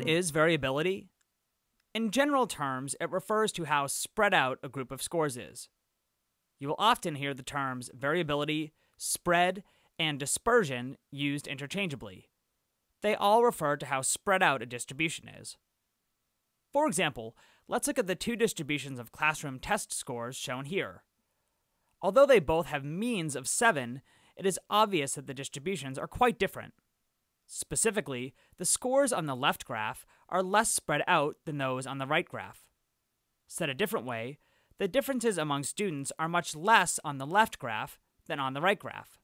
What is variability? In general terms, it refers to how spread out a group of scores is. You will often hear the terms variability, spread, and dispersion used interchangeably. They all refer to how spread out a distribution is. For example, let's look at the two distributions of classroom test scores shown here. Although they both have means of 7, it is obvious that the distributions are quite different. Specifically, the scores on the left graph are less spread out than those on the right graph. Said a different way, the differences among students are much less on the left graph than on the right graph.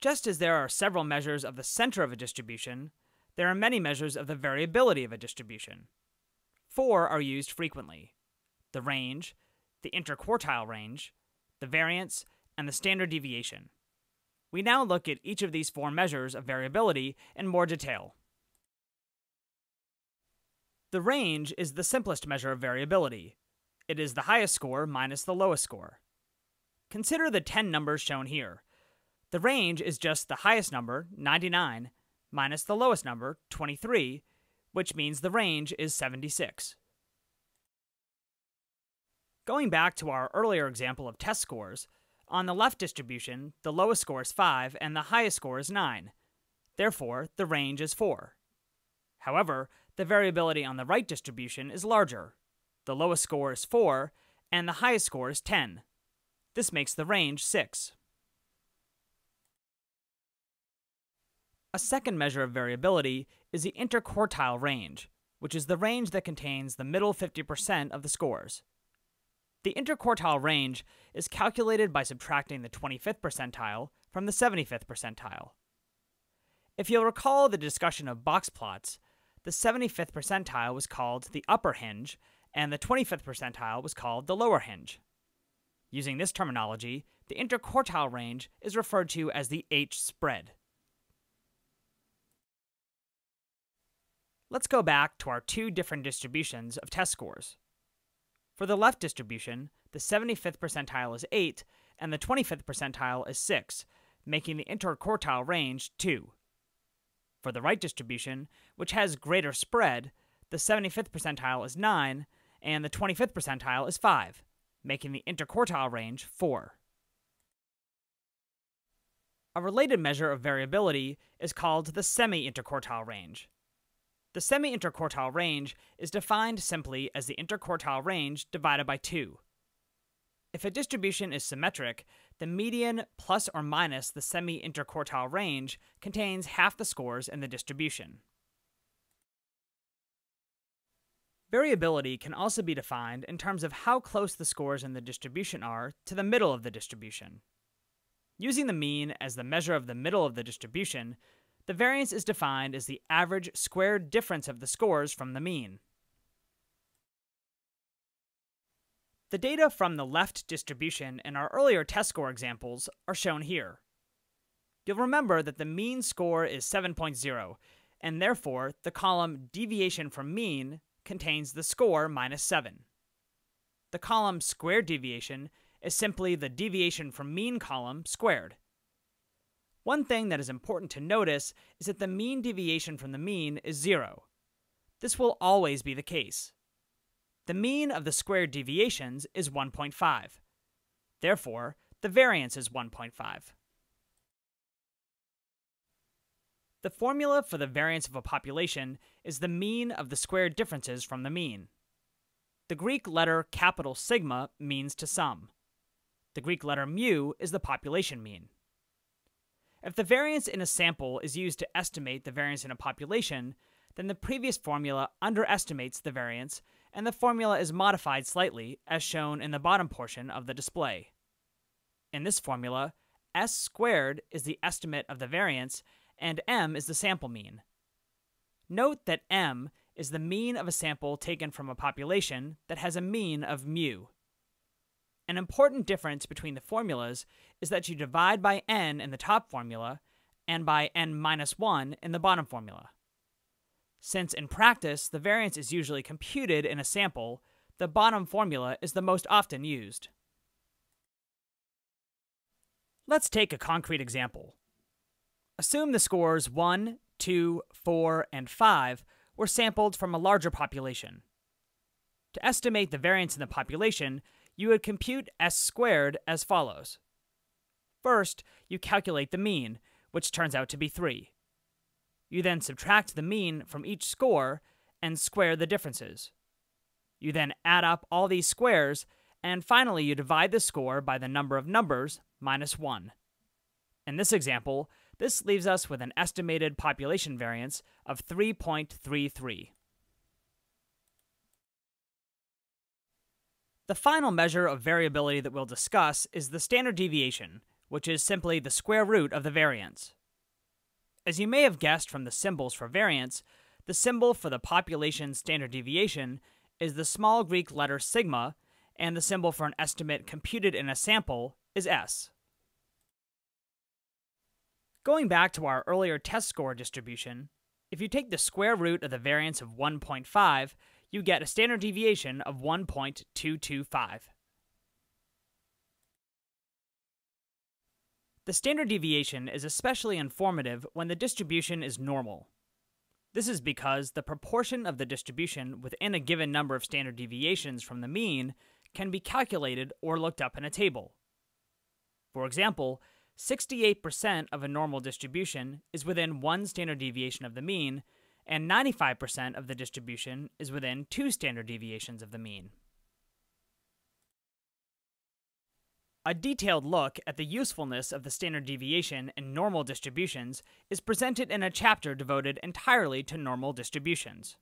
Just as there are several measures of the center of a distribution, there are many measures of the variability of a distribution. Four are used frequently the range, the interquartile range, the variance, and the standard deviation. We now look at each of these four measures of variability in more detail. The range is the simplest measure of variability. It is the highest score minus the lowest score. Consider the 10 numbers shown here. The range is just the highest number, 99, minus the lowest number, 23, which means the range is 76. Going back to our earlier example of test scores, on the left distribution, the lowest score is 5 and the highest score is 9. Therefore, the range is 4. However, the variability on the right distribution is larger. The lowest score is 4 and the highest score is 10. This makes the range 6. A second measure of variability is the interquartile range, which is the range that contains the middle 50% of the scores. The interquartile range is calculated by subtracting the 25th percentile from the 75th percentile. If you'll recall the discussion of box plots, the 75th percentile was called the upper hinge, and the 25th percentile was called the lower hinge. Using this terminology, the interquartile range is referred to as the H spread. Let's go back to our two different distributions of test scores. For the left distribution, the 75th percentile is 8 and the 25th percentile is 6, making the interquartile range 2. For the right distribution, which has greater spread, the 75th percentile is 9 and the 25th percentile is 5, making the interquartile range 4. A related measure of variability is called the semi-interquartile range. The semi-interquartile range is defined simply as the interquartile range divided by 2. If a distribution is symmetric, the median plus or minus the semi-interquartile range contains half the scores in the distribution. Variability can also be defined in terms of how close the scores in the distribution are to the middle of the distribution. Using the mean as the measure of the middle of the distribution, the variance is defined as the average squared difference of the scores from the mean. The data from the left distribution in our earlier test score examples are shown here. You'll remember that the mean score is 7.0, and therefore the column deviation from mean contains the score minus 7. The column squared deviation is simply the deviation from mean column squared. One thing that is important to notice is that the mean deviation from the mean is zero. This will always be the case. The mean of the squared deviations is 1.5. Therefore, the variance is 1.5. The formula for the variance of a population is the mean of the squared differences from the mean. The Greek letter capital sigma means to sum. The Greek letter mu is the population mean. If the variance in a sample is used to estimate the variance in a population, then the previous formula underestimates the variance, and the formula is modified slightly, as shown in the bottom portion of the display. In this formula, s squared is the estimate of the variance, and m is the sample mean. Note that m is the mean of a sample taken from a population that has a mean of mu. An important difference between the formulas is that you divide by n in the top formula and by n minus 1 in the bottom formula. Since in practice the variance is usually computed in a sample, the bottom formula is the most often used. Let's take a concrete example. Assume the scores 1, 2, 4, and 5 were sampled from a larger population. To estimate the variance in the population, you would compute s squared as follows. First, you calculate the mean, which turns out to be 3. You then subtract the mean from each score and square the differences. You then add up all these squares, and finally you divide the score by the number of numbers minus 1. In this example, this leaves us with an estimated population variance of 3.33. The final measure of variability that we'll discuss is the standard deviation, which is simply the square root of the variance. As you may have guessed from the symbols for variance, the symbol for the population standard deviation is the small Greek letter sigma, and the symbol for an estimate computed in a sample is s. Going back to our earlier test score distribution, if you take the square root of the variance of 1.5, you get a standard deviation of 1.225. The standard deviation is especially informative when the distribution is normal. This is because the proportion of the distribution within a given number of standard deviations from the mean can be calculated or looked up in a table. For example, 68% of a normal distribution is within one standard deviation of the mean, and 95% of the distribution is within two standard deviations of the mean. A detailed look at the usefulness of the standard deviation in normal distributions is presented in a chapter devoted entirely to normal distributions.